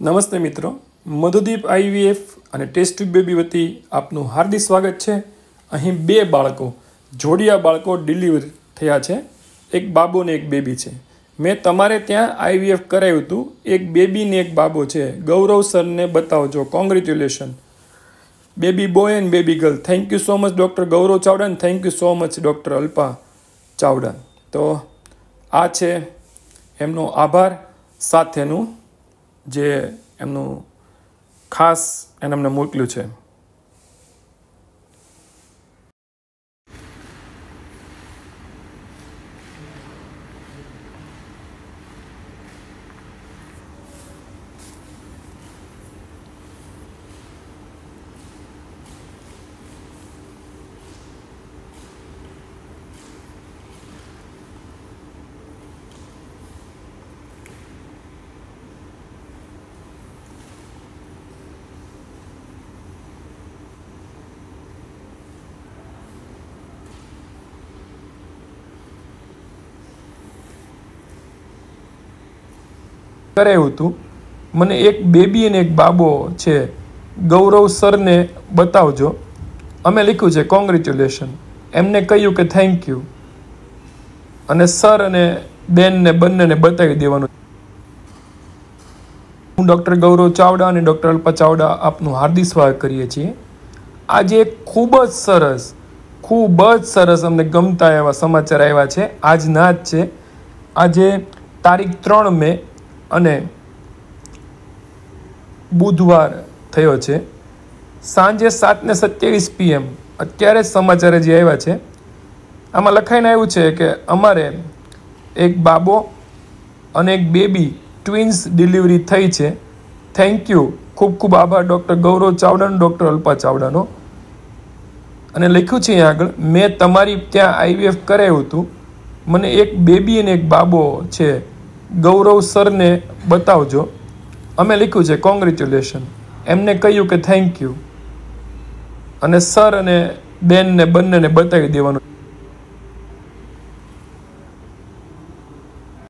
નમસ્તે મિત્રો, મધુદીપ આઈવીએફ અને ટેસ્ટ બેબી વતી આપનું હાર્દિક સ્વાગત છે. અહીં બે બાળકો, જોડિયા બાળકો ડિલિવર થયા છે. એક બાબો ને એક બેબી છે. મેં તમારે ત્યાં આઈવીએફ કરાવ્યું હતું. એક બેબી ને એક બાબો છે. ગૌરવ સરને બતાવજો. Congratulation baby boy and baby girl thank you so much doctor Gaurav Chavda thank you so much doctor Alpa Chavda તો આ છે. એમનો આભાર. સાથેનું જે એમનું ખાસ એને અમને મોકલ્યું છે. કરાવ્યું હતું. મને એક બેબી અને એક બાબો છે. ગૌરવ સરને બતાવજો. અમે લખ્યું છે કોંગ્રેચ્યુલેશન એમને કહ્યું કે થેન્ક યુ અને સર અને બેનને, બંનેને બતાવી દેવાનું. હું ડૉક્ટર ગૌરવ ચાવડા અને ડૉક્ટર અલ્પા ચાવડા આપનું હાર્દિક સ્વાગત કરીએ છીએ. આજે ખૂબ જ સરસ, ખૂબ જ સરસ અમને ગમતા એવા સમાચાર આવ્યા છે. આજના જ છે. આજે તારીખ ત્રણ મે અને બુધવાર થયો છે. સાંજે સાતને સત્યાવીસ પીએમ અત્યારે જ સમાચાર જે આવ્યા છે. આમાં લખાઈને આવ્યું છે કે અમારે એક બાબો અને એક બેબી ટ્વિન્સ ડિલિવરી થઈ છે. થેન્ક યુ ખૂબ ખૂબ આભાર, ડૉક્ટર ગૌરવ ચાવડાનો, ડૉક્ટર અલ્પા ચાવડાનો. અને લખ્યું છે અહીંયા આગળ, મેં તમારી ત્યાં આઈવીએફ કરાવ્યું હતું. મને એક બેબી અને એક બાબો છે. ગૌરવ સરને બતાવજો. અમે લખ્યું છે કોંગ્રેચ્યુલેશન એમને કહ્યું કે થેન્ક યુ અને સર અને બેનને, બંનેને બતાવી દેવાનું.